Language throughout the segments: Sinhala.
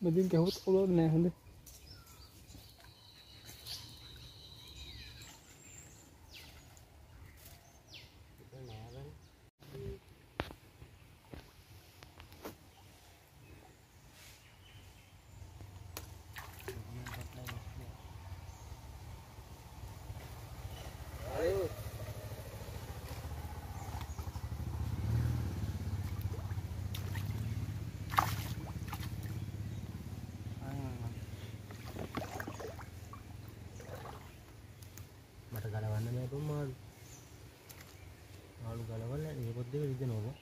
මදින් කැහුත් ඔලුවක් නෑ හොඳේ एक दिन हो गया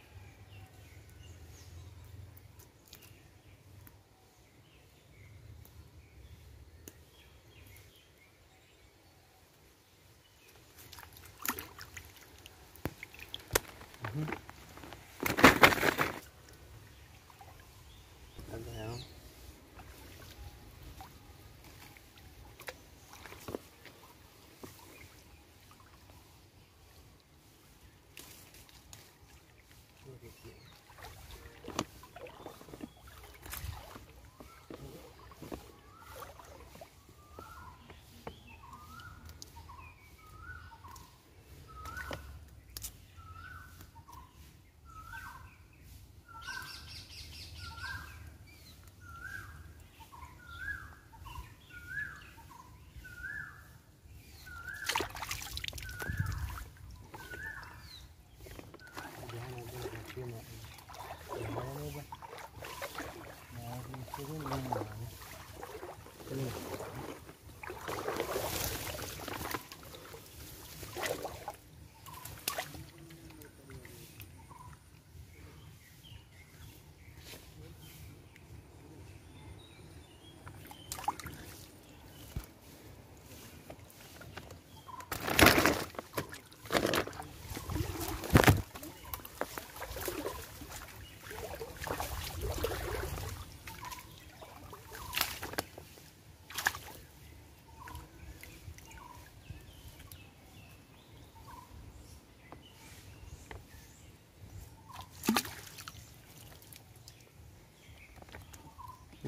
Thank you.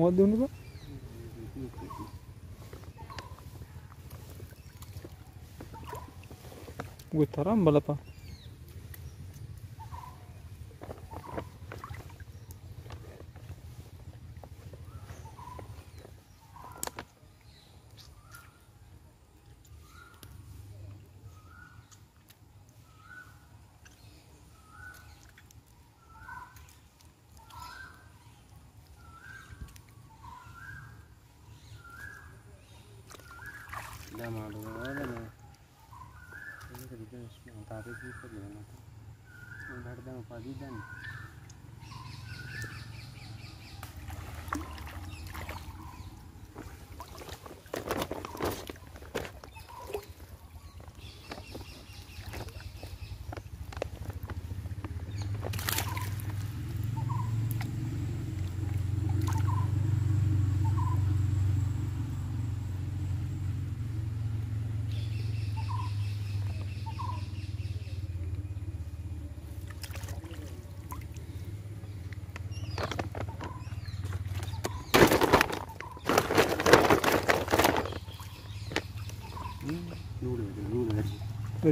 muat dulu pak gue taram balapak dá uma agora, né? Eu não acredito, não tá aqui, né? não dá para dar uma parida, né?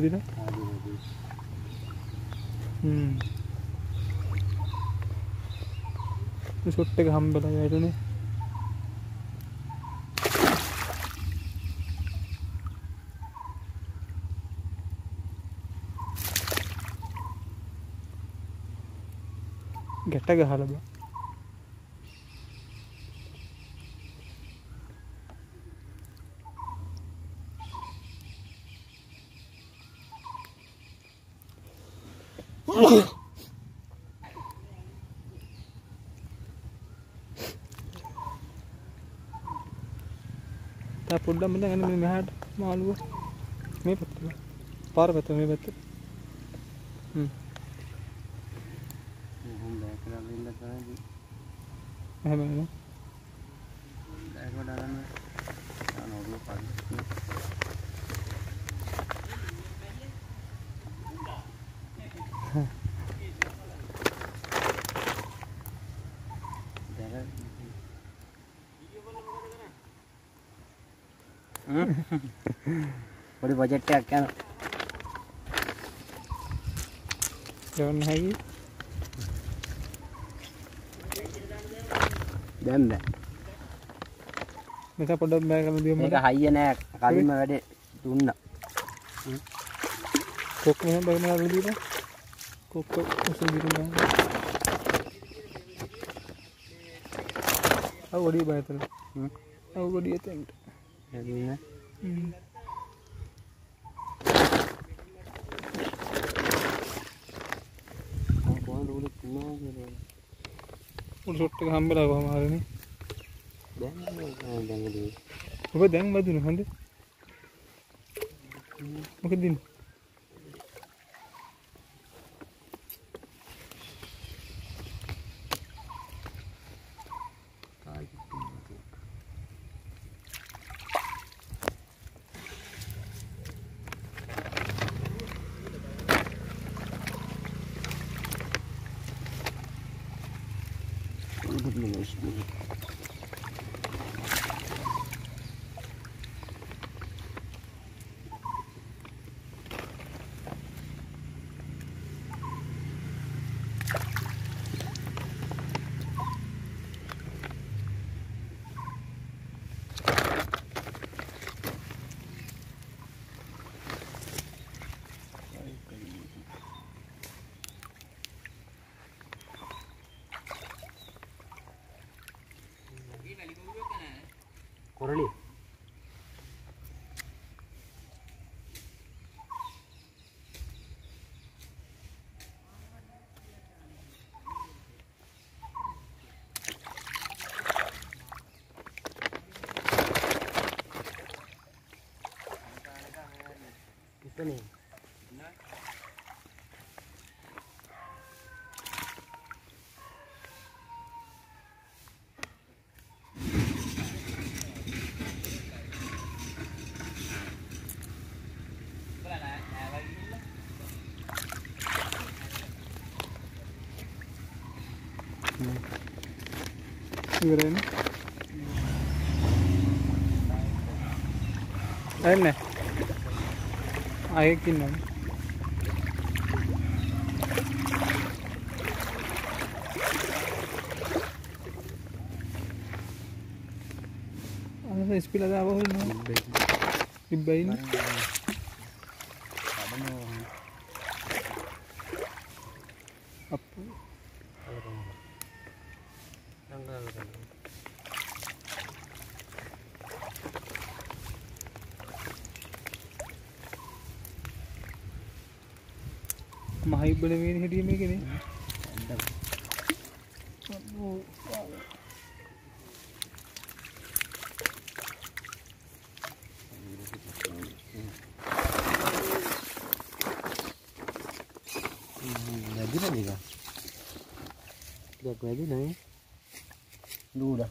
වැඩි හ්ම්. ෂොට් එක හම්බෙලා යයිටනේ ගැට ගහලා බා තා පොඩ්ඩක් මෙතන යන්න මේ මෙහාට මාළුව. මේ පැත්තට පාර පැත්ත මේ පැත්ත. හ්ම්. හොම් බෑක් කරලා ඉන්න තමයි එහෙම එනවා පොඩි බජට් එකක් යනවා. යවන්න හැකි දැන් බෑ. මෙතන පොඩ්ඩක් බෑ කරලා දියමු මේක හයිය නෑ. කලින්ම වැඩේ දුන්නා. කොක් මෙහෙම බෑ කරලා දීලා. කොක් උසු දිරන අව ඔඩි බයතල හ්ම්. අව ඔඩි එතෙන්ට එදින හ්ම් කොහොමද උඩ තුනවා කියලා උඩ ෂොට් එක හම්බෙලා කොහම හරිනේ දැන් දැන් දැන් ඔබ දැන් බදුන හොඳ? මොකද දින්නේ? කොරලි એમ कि આ स्पीड लगा हुआ है डिब्बा ही ना මහිබ්බල මේ හිටිය මේකනේ වැදිලා නික දෙයක් වැදිලා නේ දූඩා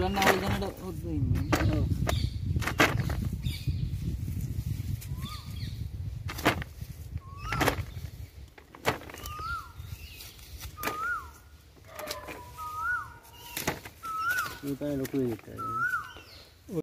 Ulan na ulan na ulan. Ito ay lukulit. Ito